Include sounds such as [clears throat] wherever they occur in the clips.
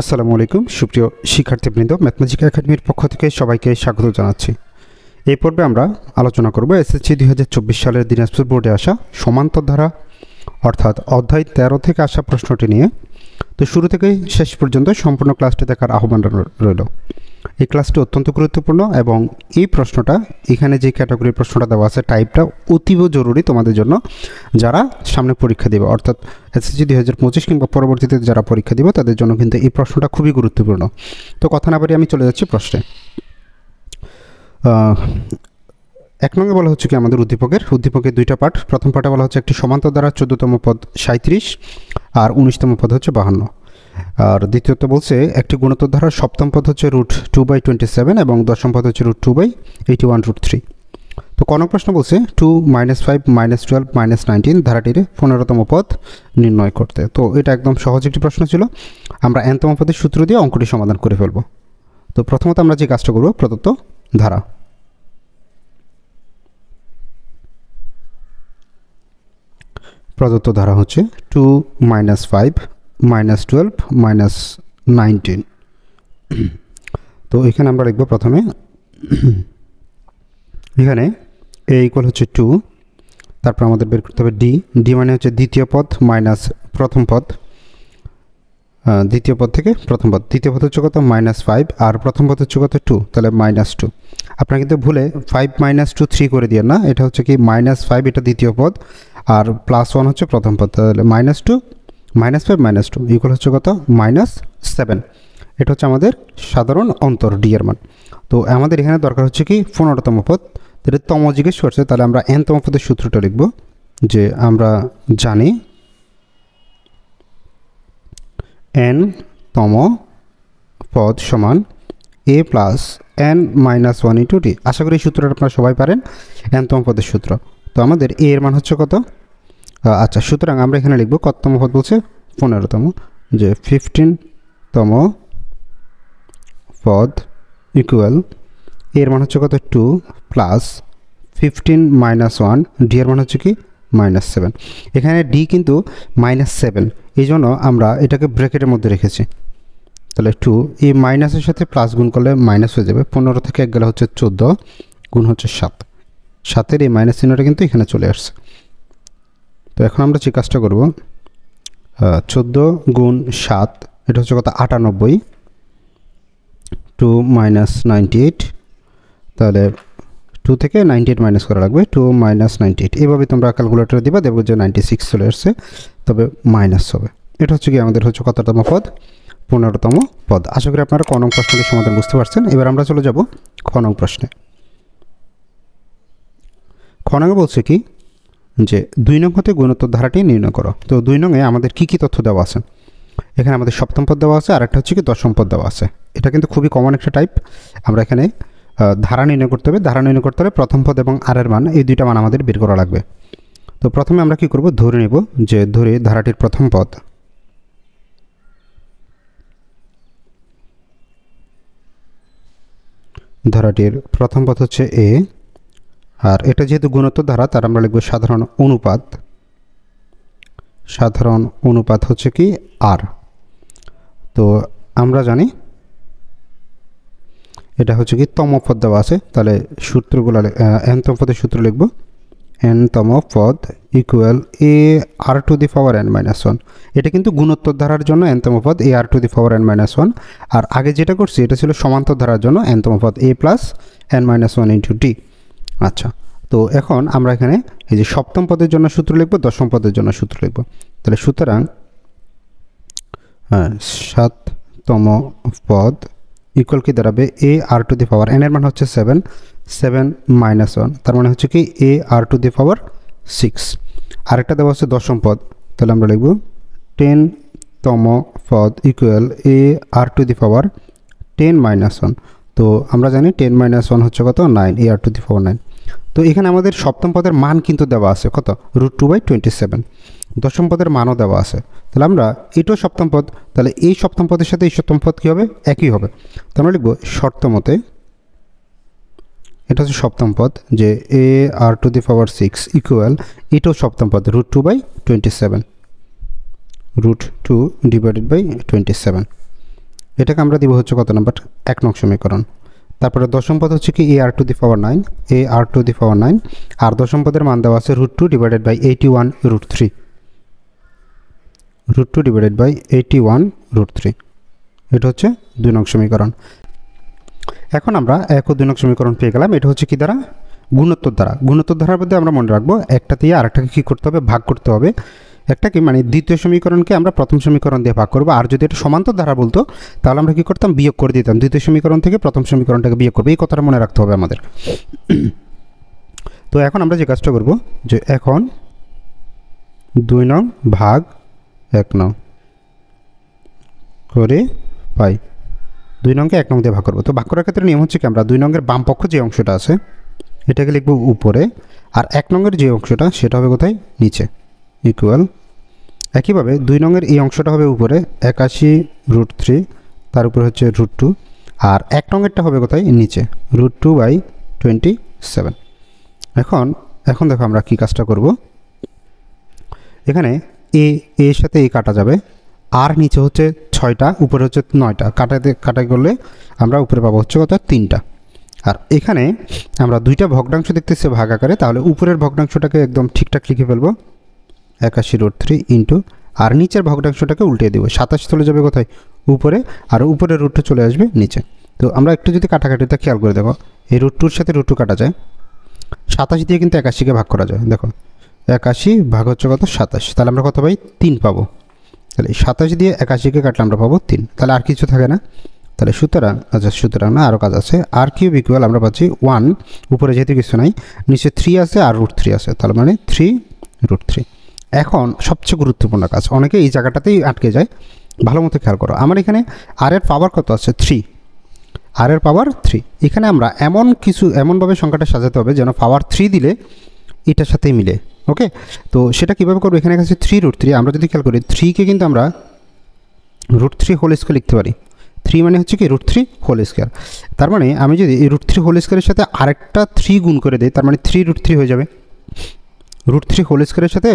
আসসালামু আলাইকুম, সুপ্রিয় শিক্ষার্থীবৃন্দ ম্যাথমেটিক একাডেমির পক্ষ থেকে সবাইকে স্বাগত জানাচ্ছি। এই পর্বে আমরা আলোচনা করব এসএসসি দুই হাজার চব্বিশ সালের দিনাজপুর বোর্ডে আসা সমান্তর ধারা, অর্থাৎ অধ্যায় তেরো থেকে আসা প্রশ্নটি নিয়ে। তো শুরু থেকে শেষ পর্যন্ত সম্পূর্ণ ক্লাসটি দেখার আহ্বান রইল। এই ক্লাসটি অত্যন্ত গুরুত্বপূর্ণ এবং এই প্রশ্নটা, এখানে যে ক্যাটাগরির প্রশ্নটা দেওয়া আছে টাইপটা অতীব জরুরি তোমাদের জন্য যারা সামনে পরীক্ষা দেবে। অর্থাৎ এসএসসি দুই হাজার পঁচিশ কিংবা পরবর্তীতে যারা পরীক্ষা দিবে, তাদের জন্য কিন্তু এই প্রশ্নটা খুবই গুরুত্বপূর্ণ। তো কথা না বাড়িয়ে আমি চলে যাচ্ছি প্রশ্নে। এক নঙ্গে বলা হচ্ছে কি, আমাদের উদ্দীপকের। উদ্দীপকের দুইটা পার্ট প্রথম পার্টে বলা হচ্ছে একটি সমান্তর দ্বারা চোদ্দতম পদ সাঁত্রিশ আর উনিশতম পদ হচ্ছে বাহান্ন। আর দ্বিতীয়ত বলছে, একটি গুণোত্তর ধারার সপ্তম পদ হচ্ছে root two by twenty seven এবং দশম পদ হচ্ছে root two by eighty one root three. তো কনক প্রশ্ন বলছে, two minus five minus twelve minus nineteen ধারাটির পনেরোতম পদ নির্ণয় করতে। তো এটা একদম সহজ একটি প্রশ্ন ছিল। আমরা এনতম পদের সূত্র দিয়ে অঙ্কটি সমাধান করে ফেলব। তো প্রথমত আমরা যে কাজটা করব, প্রদত্ত ধারা। প্রদত্ত ধারা হচ্ছে two minus five minus twelve minus nineteen তো এখানে আমরা লিখব প্রথমে, [clears throat] এখানে এ ইকুয়াল হচ্ছে টু তারপর আমাদের বের করতে হবে ডি ডি মানে হচ্ছে দ্বিতীয় পদ মাইনাস প্রথম পদ দ্বিতীয় পদ থেকে প্রথম পদ। দ্বিতীয় পদ হচ্ছে কত? মাইনাস ফাইভ আর প্রথম পদ হচ্ছে কত? টু তাহলে মাইনাস টু আপনারা কিন্তু ভুলে ফাইভ মাইনাস টু থ্রি করে দিয়ে না, এটা হচ্ছে কি মাইনাস ফাইভ এটা দ্বিতীয় পদ, আর প্লাস ওয়ান হচ্ছে প্রথম পদ, তাহলে minus two minus five, minus two equal হচ্ছে কত? Minus seven. এটা হচ্ছে আমাদের সাধারণ অন্তর ডি এর মান। তো আমাদের এখানে দরকার হচ্ছে কি? পনেরোতম পদ। তাহলে তম জিজ্ঞেস করছে, তাহলে আমরা এনতম পদের সূত্রটা লিখব, যে আমরা জানি এন তম পদ সমান a plus n minus one into d আশা করি এই সূত্রটা আপনারা সবাই পারেন এনতম পদের সূত্র। তো আমাদের এ এর মান হচ্ছে কত? আচ্ছা সুতরাং আমরা এখানে লিখব কততম পদ বলছে? পনেরোতম। যে ফিফটিনতম পদ ইকুয়াল এর মান হচ্ছে কত? Two plus fifteen minus one d এর মান হচ্ছে কি? মাইনাস সেভেন এখানে ডি কিন্তু মাইনাস সেভেন এই জন্য আমরা এটাকে ব্র্যাকেটের মধ্যে রেখেছি। তাহলে টু এই মাইনাসের সাথে প্লাস গুণ করলে মাইনাস হয়ে যাবে। পনেরো থেকে এক গেলে হচ্ছে চোদ্দ, গুণ হচ্ছে সাত। সাতের এই মাইনাস চিহ্নটা কিন্তু এখানে চলে আসছে। তো এখন আমরা যে কাজটা করব চোদ্দ গুণ সাত, এটা হচ্ছে কত আটানব্বই, টু মাইনাস নাইনটি এইট, তাহলে টু থেকে নাইনটি এইট মাইনাস করা লাগবে, টু মাইনাস নাইনটি এইট। এভাবে তোমরা ক্যালকুলেটার দিবা, দেখব যে নাইনটি সিক্স চলে আসছে, তবে মাইনাস হবে। এটা হচ্ছে কি আমাদের হচ্ছে কততম পদ? পনেরোতম পদ। আশা করি আপনারা কনং প্রশ্নটির সমাধান বুঝতে পারছেন। এবার আমরা চলে যাব খনং প্রশ্নে। খনঙ্গে বলছে কি যে দুই নং হতে গুণোত্তর ধারাটি নির্ণয় করো। তো দুই নংয়ে আমাদের কি কি তথ্য দেওয়া আছে? এখানে আমাদের সপ্তম পদ দেওয়া আছে আর একটা হচ্ছে কি দশম পদ দেওয়া আছে। এটা কিন্তু খুবই কমন একটা টাইপ আমরা এখানে ধারা নির্ণয় করতে হবে। ধারা নির্ণয় করতে হলে প্রথম পদ এবং আরের মান, এই দুইটা মান আমাদের বের করা লাগবে। তো প্রথমে আমরা কি করব? ধরে নেব যে ধরে ধারাটির প্রথম পদ। ধারাটির প্রথম পদ হচ্ছে এ আর এটা যেহেতু গুণোত্তর ধারা, তার আমরা লিখব সাধারণ অনুপাত। সাধারণ অনুপাত হচ্ছে কি? আর তো আমরা জানি এটা হচ্ছে কি তম পদ দেওয়া আছে। তাহলে সূত্রগুলো এনতম পদের সূত্র লিখব। এনতম পদ equal a r to the power n minus one এটা কিন্তু গুণোত্তর ধারার জন্য এনতম পদ a r to the power n minus one আর আগে যেটা করছি, এটা ছিল সমান্তর ধারার জন্য এনতম পদ a plus n minus one into d আচ্ছা তো এখন আমরা এখানে এই যে সপ্তম পদের জন্য সূত্র লিখব, দশম পদের জন্য সূত্র লিখব। তাহলে সুতরাং সাততম পদ ইকুয়াল কি দাঁড়াবে? এ আর টু দি পাওয়ার এন এর মান হচ্ছে সেভেন সেভেন মাইনাস ওয়ান তার মানে হচ্ছে কি a R to the power six আরেকটা দেওয়া হচ্ছে দশম পদ, তাহলে আমরা লিখব টেনতম পদ equal a r to the power ten minus one তো আমরা জানি টেন মাইনাস ওয়ান হচ্ছে কত? Nine a r to the power nine তো এখানে আমাদের সপ্তম পদের মান কিন্তু দেওয়া আছে, কত? Root two by twenty seven দশম পদের মানও দেওয়া আছে। তাহলে আমরা এটাও সপ্তম পদ, তাহলে এই সপ্তম পদের সাথে এই সপ্তম পদ কী হবে? একই হবে। তো আমরা লিখব শর্ত মতে, এটা হচ্ছে সপ্তম পদ, যে a r to the power six equal এটাও সপ্তম পদ root two by twenty seven root two divided by twenty seven এটাকে আমরা দিব হচ্ছে কত নাম্বার এক নং সমীকরণ। তারপরে দশম পদ হচ্ছে কি a r to the power nine a r to the power nine আর দশম পদের মান দেওয়া আছে root two divided by eighty one root three root two divided by eighty one root three এটা হচ্ছে দুই নং সমীকরণ। এখন আমরা এক ও দুই নং সমীকরণ পেয়ে গেলাম। এটা হচ্ছে কি দ্বারা? গুণোত্তর দ্বারা। গুণোত্তর ধারার মধ্যে আমরা মনে রাখব, একটা দিয়ে আরেকটাকে কী করতে হবে? ভাগ করতে হবে। একটা কি মানে দ্বিতীয় সমীকরণকে আমরা প্রথম সমীকরণ দিয়ে ভাগ করব। আর যদি এটা সমান্তর ধারা বলতো, তাহলে আমরা কী করতাম? বিয়োগ করে দিতাম। দ্বিতীয় সমীকরণ থেকে প্রথম সমীকরণটাকে বিয়োগ করব। এই কথাটা মনে রাখতে হবে আমাদের। তো এখন আমরা যে কাজটা করব, যে এখন দুই নং ভাগ এক নং করে পাই। দুই নংকে এক নং দিয়ে ভাগ করব। তো ভাগ করার ক্ষেত্রে নিয়ম হচ্ছে কি, আমরা দুই নংয়ের বাম পক্ষ যে অংশটা আছে, এটাকে লিখব উপরে, আর এক নংয়ের যে অংশটা, সেটা হবে কোথায়? নিচে। ইকুয়াল একইভাবে দুই নংয়ের এই অংশটা হবে উপরে, একাশি রুট থ্রি তার উপরে হচ্ছে রুট টু আর এক নংয়েরটা হবে কোথায়? নিচে root two by twenty seven এখন এখন দেখো আমরা কী কাজটা করব। এখানে এ, এর সাথে এ কাটা যাবে, আর নিচে হচ্ছে ছয়টা, উপরে হচ্ছে নয়টা। কাটাতে কাটাই করলে আমরা উপরে পাবো হচ্ছে কত? তিনটা। আর এখানে আমরা দুইটা ভগ্নাংশ দেখতেছি ভাগ আকারে, তাহলে উপরের ভগ্নাংশটাকে একদম ঠিকঠাক লিখে ফেলব। একাশি রুট থ্রি ইন্টু আর নিচের ভগ্নাংশটাকে উল্টে দেবো। সাতাশ চলে যাবে কোথায়? উপরে। আর উপরের রুটটা চলে আসবে নিচে। তো আমরা একটু যদি কাটাকাটিটা খেয়াল করে দেখো, এই রুট টুর সাথে রুট টু কাটা যায়। সাতাশ দিয়ে কিন্তু একাশিকে ভাগ করা যায়। দেখো, একাশি ভাগ হচ্ছে কত? সাতাশ। তাহলে আমরা কত পাই? তিন পাবো। তাহলে সাতাশ দিয়ে একাশিকে কাটলে আমরা পাবো তিন। তাহলে আর কিছু থাকে না। তাহলে সুতরাং আচ্ছা সুতরাং না আরও কাজ আছে। আর কিউব ইকুয়াল আমরা পাচ্ছি ওয়ান উপরে যেহেতু কিছু নাই, নিচে থ্রি আছে আর রুট থ্রি আছে। তাহলে মানে থ্রি রুট থ্রি এখন সবচেয়ে গুরুত্বপূর্ণ কাজ অনেকে এই জায়গাটাতেই আটকে যায়। ভালো মতো খেয়াল করো। আমার এখানে আর এর পাওয়ার কত আছে? থ্রি আর এর পাওয়ার থ্রি এখানে আমরা এমন কিছু, এমনভাবে সংখ্যাটা সাজাতে হবে যেন পাওয়ার থ্রি দিলে এটার সাথেই মিলে। ওকে? তো সেটা কীভাবে করব? এখানে কাছে থ্রি রুট থ্রি আমরা যদি খেয়াল করি থ্রিকে কিন্তু আমরা রুট থ্রি হোল স্কোয়ার লিখতে পারি। থ্রি মানে হচ্ছে কি? রুট থ্রি হোল স্কোয়ার তার মানে আমি যদি এই রুট থ্রি হোল স্কোয়ারের সাথে আরেকটা থ্রি গুণ করে দিই, তার মানে থ্রি রুট থ্রি হয়ে যাবে। রুট থ্রি হোল স্কোয়ারের সাথে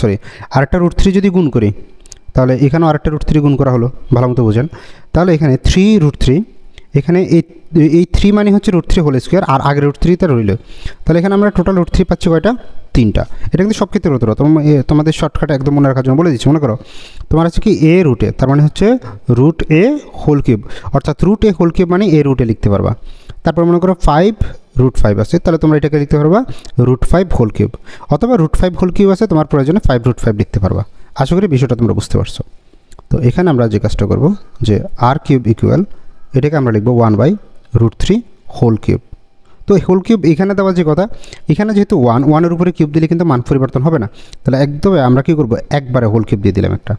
সরি আরেকটা রুট থ্রি যদি গুণ করি, তাহলে এখানেও আরেকটা রুট থ্রি গুণ করা হলো ভালো মতো বোঝেন। তাহলে এখানে থ্রি রুট থ্রি এখানে এই এই থ্রি মানে হচ্ছে রুট থ্রি হোল স্কোয়ার আর আগের রুট থ্রিতে রইল। তাহলে এখানে আমরা টোটাল রুট থ্রি পাচ্ছি কয়টা? তিনটা। এটা কিন্তু সব ক্ষেত্রে হতো তোমাদের শর্টকাট একদম মনে রাখার জন্য বলে দিচ্ছি, মনে করো। তোমার হচ্ছে কি এ রুটে তার মানে হচ্ছে রুট এ হোল কিউব অর্থাৎ রুট এ হোল কিউব মানে এ রুটে লিখতে পারবা। তারপর মনে করো ফাইভ রুট ফাইভ আছে, তাহলে তোমরা এটাকে লিখতে পারবা রুট ফাইভ হোল কিউব অথবা রুট ফাইভ হোল কিউব আছে, তোমার প্রয়োজনে ফাইভ রুট ফাইভ লিখতে পারবা। আশা করি বিষয়টা তোমরা বুঝতে পারছ। তো এখানে আমরা যে কাজটা করব, যে আর কিউব ইকুয়াল এটাকে আমরা লিখব one by root three whole cube তো হোল কিউব এখানে দেওয়া যে কথা, এখানে যেহেতু ওয়ান ওয়ানের উপরে কিউব দিলে কিন্তু মান পরিবর্তন হবে না। তাহলে একদমই আমরা কী করব? একবারে হোল কিউব দিয়ে দিলাম একটা।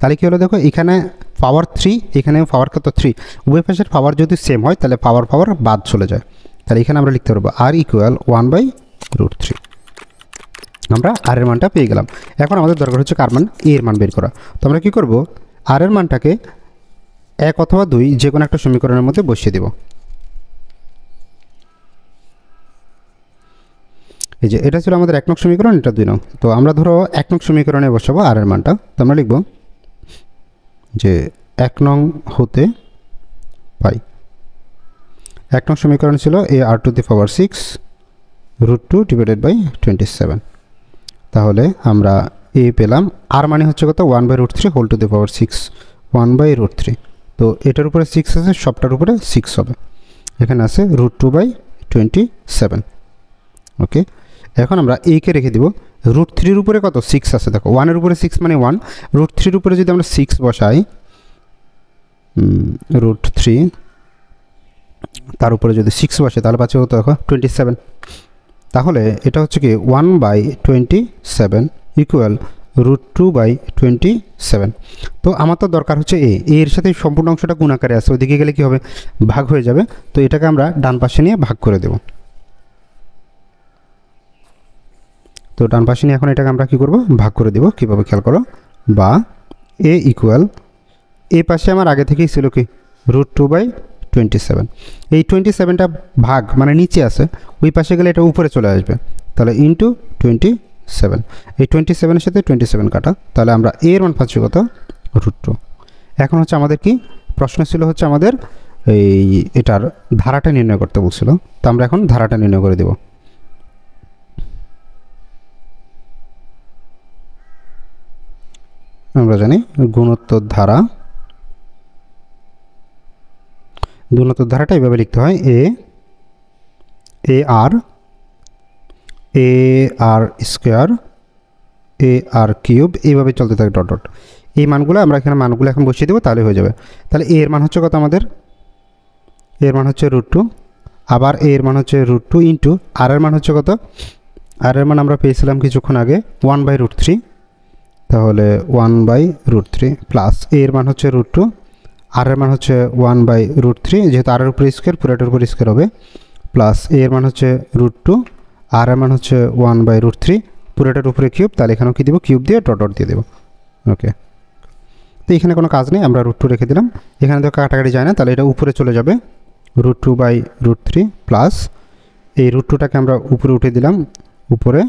তাহলে কী হলো দেখো, এখানে পাওয়ার থ্রি এখানে পাওয়ার কত? থ্রি উভয় পাশের পাওয়ার যদি সেম হয়, তাহলে পাওয়ার পাওয়ার বাদ চলে যায়। তাহলে এখানে আমরা লিখতে পারব r equal one by root three আমরা আর এর মানটা পেয়ে গেলাম। এখন আমাদের দরকার হচ্ছে কার মান? এ এর মান বের করা। তো আমরা কী করব? আর এর মানটাকে এক অথবা দুই যে কোনো একটা সমীকরণের মধ্যে বসিয়ে দেব। এই যে এটা ছিল আমাদের এক নং সমীকরণ, এটা দুই নং। তো আমরা ধরো এক নং সমীকরণে বসাবো আর এর মানটা। তো আমরা লিখব যে এক নং হতে পাই। এক নং সমীকরণ ছিল a r to the power six root two divided by twenty seven. তাহলে আমরা এ পেলাম, আর মানে হচ্ছে কত? One by root three whole to the power six. One by root three. তো এটার উপরে সিক্স আছে, সবটার উপরে সিক্স হবে। এখানে আছে root two by twenty seven. Okay? এখন আমরা এইকে রেখে দিব। রুট থ্রির উপরে কত? সিক্স আছে, দেখো। ওয়ানের উপরে সিক্স মানে ওয়ান। রুট থ্রির উপরে যদি আমরা সিক্স বসাই রুট থ্রি তার উপরে যদি সিক্স বসে, তাহলে পাচ্ছে কত দেখো? টোয়েন্টি সেভেন তাহলে এটা হচ্ছে কি one by twenty seven equal root two by twenty seven তো আমার তো দরকার হচ্ছে এ এর সাথে সম্পূর্ণ অংশটা গুণ আকারে আছে, ওইদিকে গেলে কী হবে? ভাগ হয়ে যাবে। তো এটাকে আমরা ডান পাশে নিয়ে ভাগ করে দেব। তো ডান পাশে নিয়ে এখন এটাকে আমরা কী করব? ভাগ করে দেব। কীভাবে খেয়াল করো? বা এ ইকুয়াল এ পাশে আমার আগে থেকেই ছিল কি? Root two by twenty seven এই টোয়েন্টি সেভেনটা ভাগ মানে নিচে আছে, ওই পাশে গেলে এটা উপরে চলে আসবে। তাহলে ইন্টু টোয়েন্টি সেভেন এই টোয়েন্টি সেভেনের সাথে টোয়েন্টি সেভেন কাটা, তাহলে আমরা এর মান পাচ্ছি কত? রুট টু এখন হচ্ছে আমাদের কি? প্রশ্ন ছিল হচ্ছে আমাদের এই এটার ধারাটা নির্ণয় করতে বলছিল। তো আমরা এখন ধারাটা নির্ণয় করে দেব। আমরা জানি গুণোত্তর ধারা গুণোত্তর ধারাটা এইভাবে লিখতে হয় এ এ আর এ আর স্কোয়ার এ আর কিউব এইভাবে চলতে থাকে ডট ডট এই মানগুলো আমরা এখানে মানগুলো এখন বসিয়ে দেবো, তাহলে হয়ে যাবে। তাহলে এর মান হচ্ছে কত আমাদের? এর মান হচ্ছে রুট টু আবার এর মান হচ্ছে রুট টু ইন্টু আর এর মান হচ্ছে কত? আর এর মান আমরা পেয়েছিলাম কিছুক্ষণ আগে ওয়ান বাই রুট থ্রি তাহলে one by root three plus এর মান হচ্ছে রুট টু আর এর মান হচ্ছে ওয়ান বাই রুট থ্রি যেহেতু আর এর উপরে স্কোয়ার পুরোটার উপরে স্কোয়ার হবে। প্লাস এ এর মান হচ্ছে রুট টু আর এর মান হচ্ছে ওয়ান বাই রুট থ্রি পুরোটার উপরে কিউব তাহলে এখানেও কী দেবো? কিউব দিয়ে ডট ডট দিয়ে দেবো। ওকে তো এখানে কোনো কাজ নেই, আমরা রুট টু রেখে দিলাম। এখানে তো কাটাকাটি যায় না, তাহলে এটা উপরে চলে যাবে। Root two by root three plus এই রুট টুটাকে আমরা উপরে উঠে দিলাম, উপরে।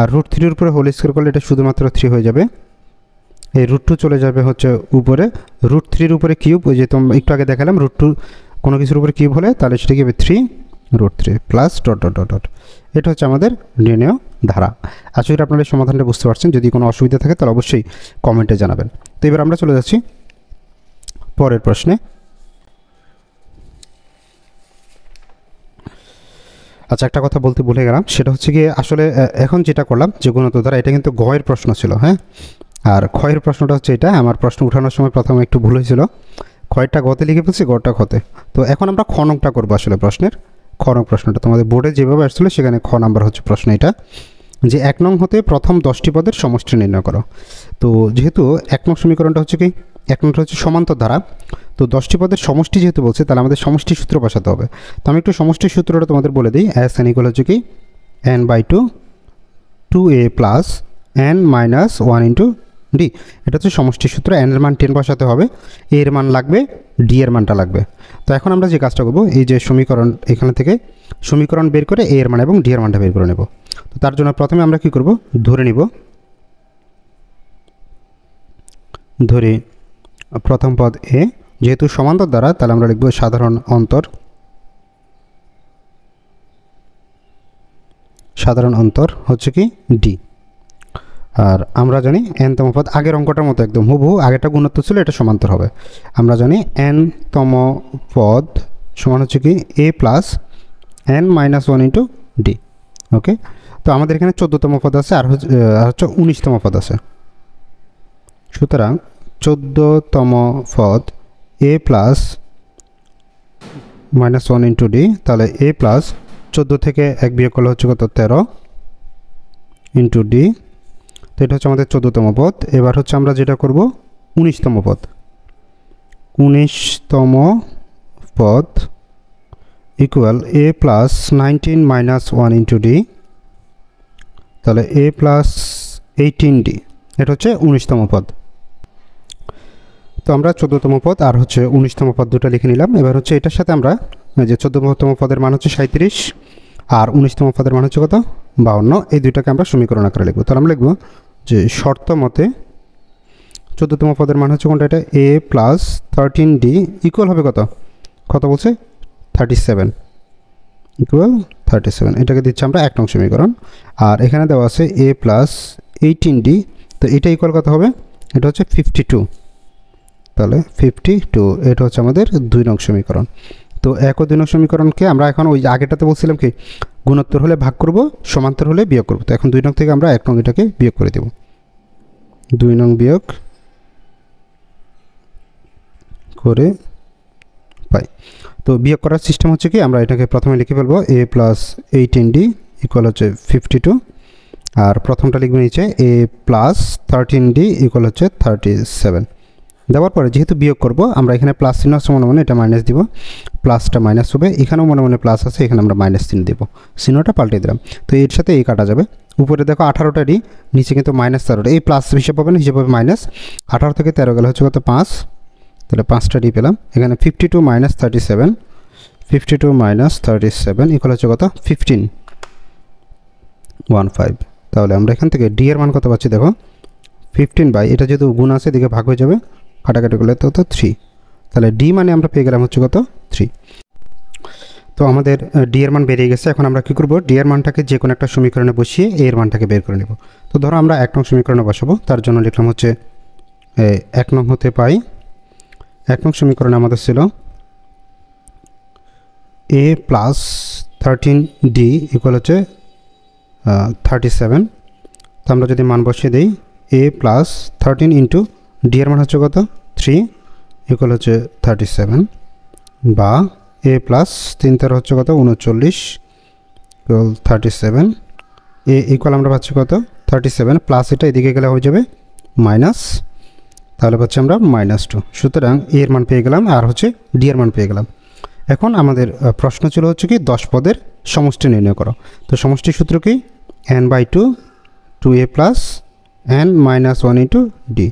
আর রুট থ্রির উপরে হোল স্কোয়ার করলে এটা শুধুমাত্র থ্রি হয়ে যাবে। এই রুট টু চলে যাবে হচ্ছে উপরে। রুট থ্রির উপরে কিউব ওই যে তোমরা একটু আগে দেখালাম রুট টু কোনো কিছুর উপরে কিউব হলে তাহলে সেটা কি হবে three root three plus dot dot dot dot এটা হচ্ছে আমাদের নির্ণয় ধারা। আশা করি আপনারা সমাধানটা বুঝতে পারছেন। যদি কোনো অসুবিধা থাকে তাহলে অবশ্যই কমেন্টে জানাবেন। তো এবার আমরা চলে যাচ্ছি পরের প্রশ্নে। আচ্ছা একটা কথা বলতে ভুলে গেলাম। সেটা হচ্ছে গিয়ে আসলে এখন যেটা করলাম যে গুণত ধারা, এটা কিন্তু গয়ের প্রশ্ন ছিল হ্যাঁ? আর ক্ষয়ের প্রশ্নটা হচ্ছে এটা, আমার প্রশ্ন উঠানোর সময় প্রথমে একটু ভুল হয়েছিল। ক্ষয়টা গতে লিখে ফেলছি গড়টা ক্ষতে। তো এখন আমরা খনকটা করব আসলে প্রশ্নের। খনক প্রশ্নটা, তোমাদের বোর্ডে যেভাবে আসছিল সেখানে খ নাম্বার হচ্ছে প্রশ্ন এটা। যে এক নং হতে প্রথম দশটি পদের সমষ্টি নির্ণয় করো। তো যেহেতু এক নং সমীকরণটা হচ্ছে কি? এক নংটা হচ্ছে সমান্তর ধারা তো দশটি পদের সমষ্টি যেহেতু বলছে, তাহলে আমাদের সমষ্টি সূত্র বসাতে হবে। তো আমি একটু সমষ্টির সূত্রটা তোমাদের বলে দিই। এস এন ইকুয়াল হচ্ছে কি? N by two two a plus n minus one into d এটা হচ্ছে সমষ্টির সূত্র এন মান টেন বসাতে হবে এ এর মান লাগবে ডি এর মানটা লাগবে। তো এখন আমরা যে কাজটা করব, এই যে সমীকরণ এখানে থেকে, সমীকরণ বের করে এ এর মান এবং ডি এর মানটা বের করে নেব। তো তার জন্য প্রথমে আমরা কি করব, ধরে নিব। ধরে, প্রথম পদ এ যেহেতু সমান্তর দ্বারা, তাহলে আমরা লিখব সাধারণ অন্তর। সাধারণ অন্তর হচ্ছে কি? ডি আর আমরা জানি এনতম পদ আগের অঙ্কটার মতো একদম হুবহু আগেরটা গুণত্ব ছিল, এটা সমান্তর হবে। আমরা জানি এনতম পদ সমান হচ্ছে কি a plus n minus one into d okay তো আমাদের এখানে চোদ্দোতম পদ আছে, আর হচ্ছে হচ্ছে উনিশতম পদ আছে। সুতরাং চোদ্দোতম পদ a plus minus one into d তাহলে এ প্লাস চোদ্দ থেকে এক বিয়োগ করলে হচ্ছে কত? তেরো ইন্টু ডি তো এটা হচ্ছে আমাদের চোদ্দোতম পদ। এবার হচ্ছে আমরা যেটা করব, উনিশতম পদ। উনিশতম পদ equal a plus nineteen minus one into d তাহলে এ প্লাস এইটিন ডি এটা হচ্ছে উনিশতম পদ। তো আমরা চোদ্দোতম পদ আর হচ্ছে উনিশতম পদ দুটো লিখে নিলাম। এবার হচ্ছে এটার সাথে আমরা যে চোদ্দতম পদের মান হচ্ছে সাঁত্রিশ আর উনিশতম পদের মান হচ্ছে কত? বাউন্ন। এই দুইটাকে আমরা সমীকরণ আকারে লিখব। তাহলে আমরা লিখব যে শর্ত মতে চোদ্দতম পদের মান হচ্ছে কোনটা? এটা a plus thirteen d equal হবে কত? কত বলছে? Thirty seven equal thirty seven এটাকে দিচ্ছি আমরা এক নং সমীকরণ। আর এখানে দেওয়া আছে এ প্লাস এইটিন ডি তো এটা ইকুয়াল কত হবে? এটা হচ্ছে ফিফটি টু তাহলে ফিফটি টু এটা হচ্ছে আমাদের দুই নং সমীকরণ। তো এক ও দুই নং সমীকরণকে আমরা এখন ওই আগেটাতে বলছিলাম কি? গুণোত্তর হলে ভাগ করব, সমান্তর হলে বিয়োগ করব। তো এখন দুই নং থেকে আমরা এক নং এটাকে বিয়োগ করে দেব। দুই নং বিয়োগ করে পাই। তো বিয়োগ করার সিস্টেম হচ্ছে কি, আমরা এটাকে প্রথমে লিখে ফেলব a plus eighteen d equal হচ্ছে ফিফটি টু আর প্রথমটা লিখবে নিচে a plus thirteen d equal হচ্ছে থার্টি সেভেন দেওয়ার পরে যেহেতু বিয়োগ করব, আমরা এখানে প্লাস চিহ্ন আছে মনে মনে এটা মাইনাস দিব। প্লাসটা মাইনাস হবে, এখানেও মনে মনে প্লাস আছে, এখানে আমরা মাইনাস চিহ্ন দেবো। চিহ্নটা পাল্টে দিলাম। তো এর সাথে এই কাটা যাবে। উপরে দেখো আঠারোটা ডি, নিচে কিন্তু মাইনাস তেরোটা এই প্লাস হিসেবে পাবেন হিসেবে হবে মাইনাস। আঠারো থেকে তেরো গেলে হচ্ছে কত? পাঁচ। তাহলে পাঁচটা ডি পেলাম। এখানে fifty two minus thirty seven fifty two minus thirty seven equal হচ্ছে কত? ফিফটিন ওয়ান ফাইভ তাহলে আমরা এখান থেকে ডি এর মান কত পাচ্ছি দেখো? ফিফটিন বাই এটা যেহেতু গুণ আছে, এদিকে ভাগ হয়ে যাবে। কাটাকাটি করলে তো তো থ্রি তাহলে ডি মানে আমরা পেয়ে গেলাম হচ্ছে কত? থ্রি তো আমাদের ডি এর মান বেরিয়ে গেছে। এখন আমরা কী করব? ডি এর মানটাকে যে কোনো একটা সমীকরণে বসিয়ে এ এর মানটাকে বের করে নেব। তো ধরো আমরা এক নং সমীকরণে বসাবো। তার জন্য লিখলাম হচ্ছে এক নং হতে পাই। এক নং সমীকরণে আমাদের ছিল a plus thirteen d equal হচ্ছে থার্টি সেভেন তো আমরা যদি মান বসিয়ে দিই a plus thirteen into d এর মান হচ্ছে কত? থ্রি ইকুয়াল হচ্ছে থার্টি সেভেন বা এ প্লাস তিন তেরো হচ্ছে কত? উনচল্লিশ equal thirty seven a equal আমরা পাচ্ছি কত? থার্টি সেভেন প্লাস এটা এদিকে গেলে হয়ে যাবে মাইনাস তাহলে পাচ্ছি আমরা মাইনাস টু সুতরাং এ এর মান পেয়ে গেলাম আর হচ্ছে ডি এর মান পেয়ে গেলাম। এখন আমাদের প্রশ্ন ছিল হচ্ছে কি, দশ পদের সমষ্টি নির্ণয় করো। তো সমষ্টি সূত্র কি? N by two two a plus n minus one into d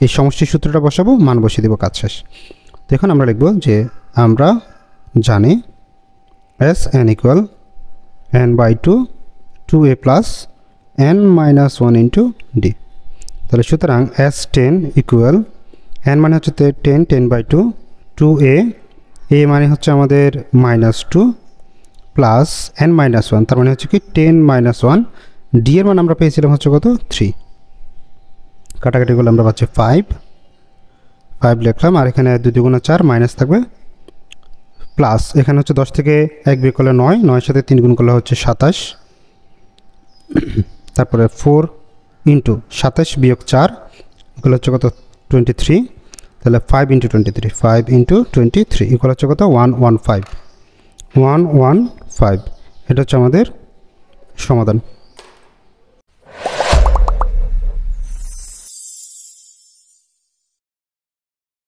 এই সমষ্টির সূত্রটা বসাবো, মান বসিয়ে দেবো কাজ শেষ। তো এখন আমরা লিখব যে আমরা জানি S n equal n by two two a plus n minus one into d তাহলে সুতরাং এস টেন ইকুয়াল এন মানে হচ্ছে ten ten by two two a a মানে হচ্ছে আমাদের minus two plus n minus one তার মানে হচ্ছে কি টেন মাইনাস ওয়ান ডি এর মান আমরা পেয়েছিলাম হচ্ছে কত? থ্রি কাটাকাটি করলে আমরা পাচ্ছি ফাইভ ফাইভ লিখলাম, আর এখানে দুই দুগুণা চার মাইনাস থাকবে প্লাস এখানে হচ্ছে দশ থেকে এক বিয়োগ করলে নয়, নয়ের সাথে তিন গুণ করলে হচ্ছে সাতাশ। [coughs] তারপরে ফোর ইন্টু সাতাশ বিয়োগ চার এগুলো হচ্ছে কত? টোয়েন্টি থ্রি তাহলে five into twenty three five into twenty three এগুলো হচ্ছে কত? One one five one one five এটা হচ্ছে আমাদের সমাধান।